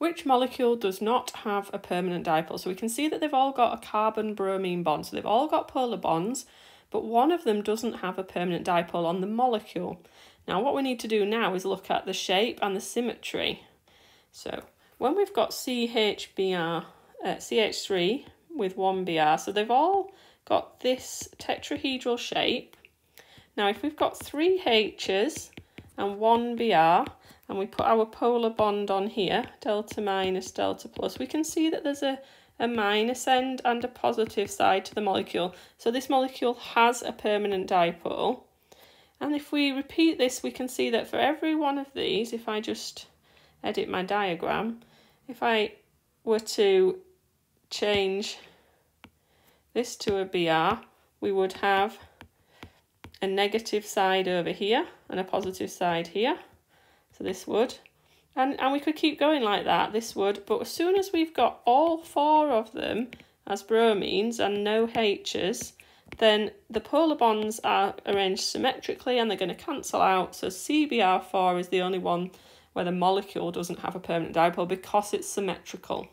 which molecule does not have a permanent dipole? So we can see that they've all got a carbon-bromine bond. So they've all got polar bonds, but one of them doesn't have a permanent dipole on the molecule. Now what we need to do now is look at the shape and the symmetry. So when we've got CHBr, uh, CH3 with one Br, so they've all got this tetrahedral shape. Now if we've got three H's and one Br, and we put our polar bond on here, delta minus, delta plus, we can see that there's a, a minus end and a positive side to the molecule. So this molecule has a permanent dipole. And if we repeat this, we can see that for every one of these, if I just edit my diagram, if I were to change this to a BR, we would have a negative side over here and a positive side here. This would. And, and we could keep going like that, this would. But as soon as we've got all four of them as bromines and no H's, then the polar bonds are arranged symmetrically and they're going to cancel out. So CBr4 is the only one where the molecule doesn't have a permanent dipole because it's symmetrical.